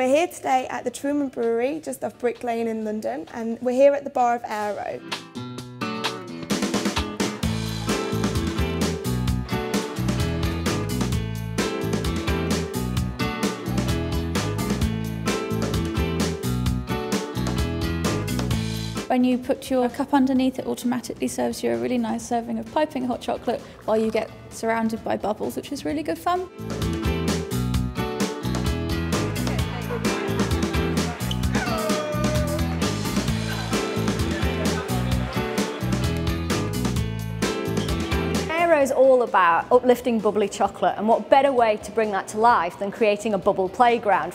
We're here today at the Truman Brewery, just off Brick Lane in London, and we're here at the bar of Aero. When you put your cup underneath, it automatically serves you a really nice serving of piping hot chocolate while you get surrounded by bubbles, which is really good fun. Is all about uplifting bubbly chocolate and what better way to bring that to life than creating a bubble playground.